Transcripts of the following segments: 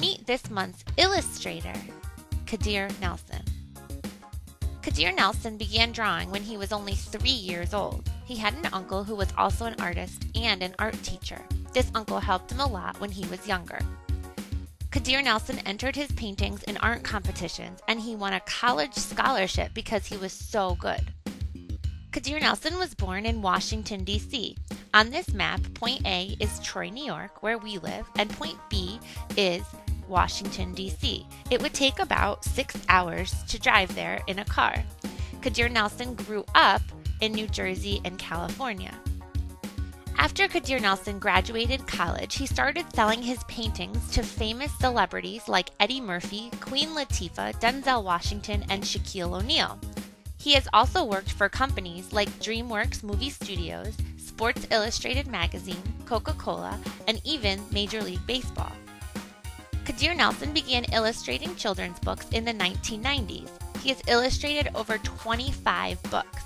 Meet this month's illustrator, Kadir Nelson. Kadir Nelson began drawing when he was only three years old. He had an uncle who was also an artist and an art teacher. This uncle helped him a lot when he was younger. Kadir Nelson entered his paintings in art competitions and he won a college scholarship because he was so good. Kadir Nelson was born in Washington, D.C. On this map, point A is Troy, New York, where we live, and point B is Washington, D.C. It would take about six hours to drive there in a car. Kadir Nelson grew up in New Jersey and California. After Kadir Nelson graduated college, he started selling his paintings to famous celebrities like Eddie Murphy, Queen Latifah, Denzel Washington, and Shaquille O'Neal. He has also worked for companies like DreamWorks Movie Studios, Sports Illustrated Magazine, Coca Cola, and even Major League Baseball. Kadir Nelson began illustrating children's books in the 1990s. He has illustrated over 25 books.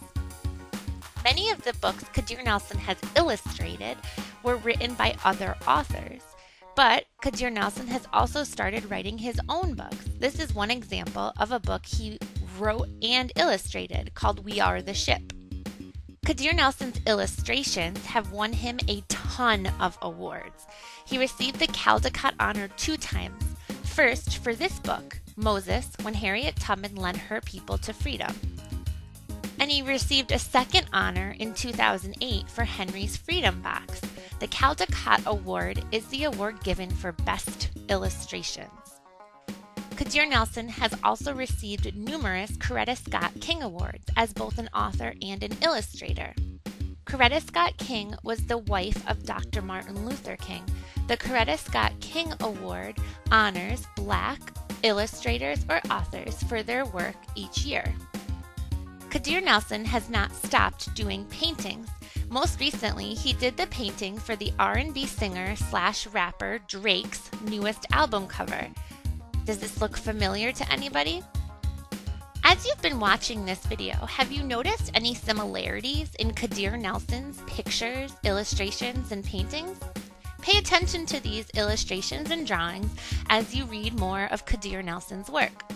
Many of the books Kadir Nelson has illustrated were written by other authors. But Kadir Nelson has also started writing his own books. This is one example of a book he wrote and illustrated called We Are the Ship. Kadir Nelson's illustrations have won him a ton of awards. He received the Caldecott Honor two times. First, for this book, Moses, when Harriet Tubman led her people to freedom. And he received a second honor in 2008 for Henry's Freedom Box. The Caldecott Award is the award given for Best Illustrations. Kadir Nelson has also received numerous Coretta Scott King Awards as both an author and an illustrator. Coretta Scott King was the wife of Dr. Martin Luther King. The Coretta Scott King Award honors Black illustrators or authors for their work each year. Kadir Nelson has not stopped doing paintings. Most recently, he did the painting for the R&B singer slash rapper Drake's newest album cover. Does this look familiar to anybody? As you've been watching this video, have you noticed any similarities in Kadir Nelson's pictures, illustrations, and paintings? Pay attention to these illustrations and drawings as you read more of Kadir Nelson's work.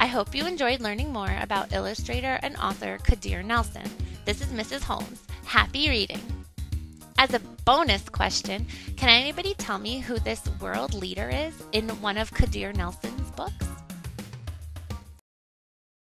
I hope you enjoyed learning more about illustrator and author Kadir Nelson. This is Mrs. Holmes. Happy reading! As a bonus question, can anybody tell me who this world leader is in one of Kadir Nelson's books?